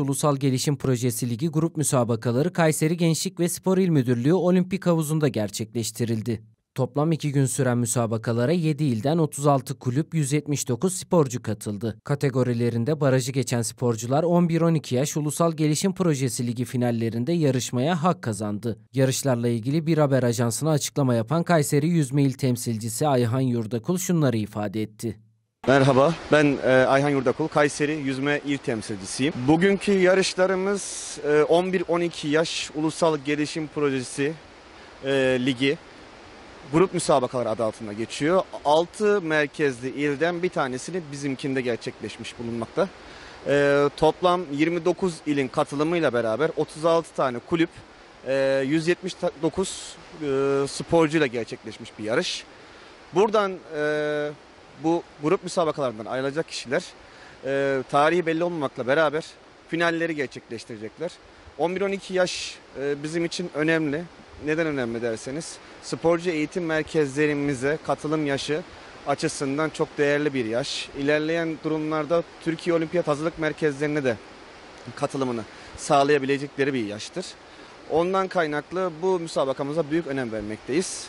Ulusal Gelişim Projesi Ligi grup müsabakaları Kayseri Gençlik ve Spor İl Müdürlüğü Olimpik Havuzu'nda gerçekleştirildi. Toplam iki gün süren müsabakalara 7 ilden 36 kulüp 179 sporcu katıldı. Kategorilerinde barajı geçen sporcular 11-12 yaş Ulusal Gelişim Projesi Ligi finallerinde yarışmaya hak kazandı. Yarışlarla ilgili bir haber ajansına açıklama yapan Kayseri Yüzme İl temsilcisi Ayhan Yurdakul şunları ifade etti. Merhaba, ben e, Ayhan Yurdakul, Kayseri Yüzme İl Temsilcisiyim. Bugünkü yarışlarımız e, 11-12 yaş Ulusal Gelişim Projesi e, Ligi. Grup müsabakaları adı altında geçiyor. 6 merkezli ilden bir tanesini bizimkinde gerçekleşmiş bulunmakta. E, toplam 29 ilin katılımıyla beraber 36 tane kulüp, e, 179 e, sporcuyla gerçekleşmiş bir yarış. Buradan e, bu grup müsabakalarından ayrılacak kişiler e, tarihi belli olmamakla beraber finalleri gerçekleştirecekler. 11-12 yaş e, bizim için önemli. Neden önemli derseniz sporcu eğitim merkezlerimize katılım yaşı açısından çok değerli bir yaş. İlerleyen durumlarda Türkiye Olimpiyat Hazırlık Merkezlerine de katılımını sağlayabilecekleri bir yaştır. Ondan kaynaklı bu müsabakamıza büyük önem vermekteyiz.